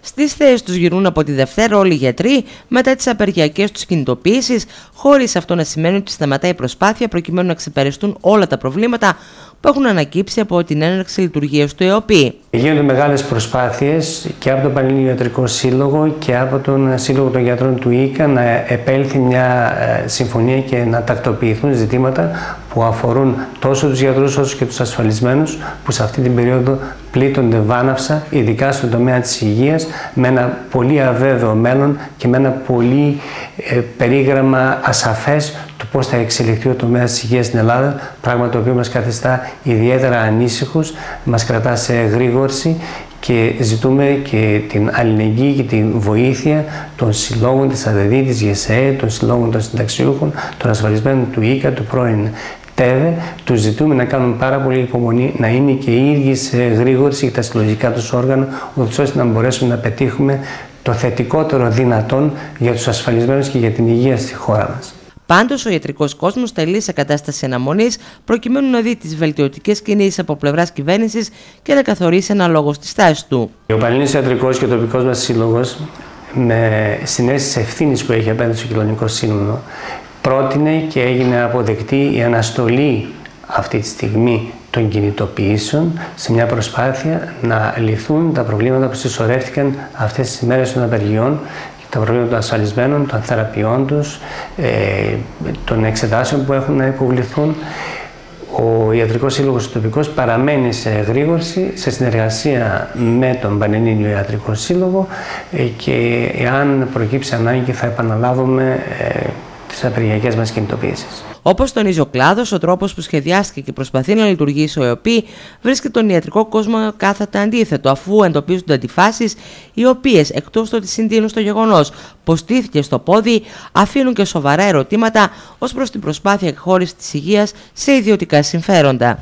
Στις θέσεις τους γυρνούν από τη Δευτέρα όλοι οι γιατροί μετά τις απεργιακές τους κινητοποιήσεις, χωρίς αυτό να σημαίνει ότι σταματάει η προσπάθεια προκειμένου να ξεπεριστούν όλα τα προβλήματα που έχουν ανακύψει από την έναρξη λειτουργίας του ΕΟΠΗ. Γίνονται μεγάλες προσπάθειες και από τον Πανελληνίο Ιατρικό Σύλλογο και από τον Σύλλογο των Γιατρών του ΙΚΑ να επέλθει μια ε, συμφωνία και να τακτοποιηθούν ζητήματα που αφορούν τόσο τους γιατρούς όσο και τους ασφαλισμένους που σε αυτή την περίοδο πλήττονται βάναυσα, ειδικά στον τομέα της υγείας, με ένα πολύ αβέβαιο μέλλον και με ένα πολύ ε, περίγραμμα ασαφές του πώς θα εξελιχθεί ο τομέας της υγείας στην Ελλάδα, πράγμα το οποίο μας καθιστά ιδιαίτερα ανήσυχους, μας κρατά σε γρήγορση και ζητούμε και την αλληλεγγύη και την βοήθεια των συλλόγων της ΑΔΔ, της ΓΕΣΕ, των συλλόγων των συνταξιούχων, των ασφαλισμένων του ΙΚΑ, του πρώην ΤΕΒΕ, τους ζητούμε να κάνουν πάρα πολύ υπομονή, να είναι και οι ίδιοι σε γρήγορση για τα συλλογικά τους όργανα, ώστε να μπορέσουμε να πετύχουμε το θετικότερο δυνατόν για τους ασφαλισμένους και για την υγεία στη χώρα μας. Πάντως, ο ιατρικός κόσμος τελεί σε κατάσταση αναμονής προκειμένου να δει τις βελτιωτικές κινήσεις από πλευράς κυβέρνησης και να καθορίσει αναλόγως τη στάση του. Ο Παλαινή Ιατρικός και ο τοπικός μας σύλλογος, με συνέστηση ευθύνης που έχει απέναντι στο κοινωνικό σύνολο, πρότεινε και έγινε αποδεκτή η αναστολή αυτή τη στιγμή των κινητοποιήσεων σε μια προσπάθεια να λυθούν τα προβλήματα που συσσωρεύτηκαν αυτές τις ημέρες των απεργιών τα προβλήματα των ασφαλισμένων, των θεραπείων τους, ε, των εξετάσεων που έχουν να υποβληθούν. Ο Ιατρικός Σύλλογος Τοπικός παραμένει σε γρήγορση, σε συνεργασία με τον Πανελλήνιο Ιατρικό Σύλλογο ε, και εάν προκύψει ανάγκη θα επαναλάβουμε ε, τι απεργιακές μας κινητοποιήσεις. Όπως τονίζει ο κλάδος, ο τρόπος που σχεδιάστηκε και προσπαθεί να λειτουργήσει ο ΕΟΠΗ βρίσκει τον ιατρικό κόσμο κάθετα αντίθετο, αφού εντοπίζονται αντιφάσεις οι οποίες εκτός του ότι συντείνουν στο γεγονός πω στήθηκε στο πόδι, αφήνουν και σοβαρά ερωτήματα ως προς την προσπάθεια εκχώρησης της υγείας σε ιδιωτικά συμφέροντα.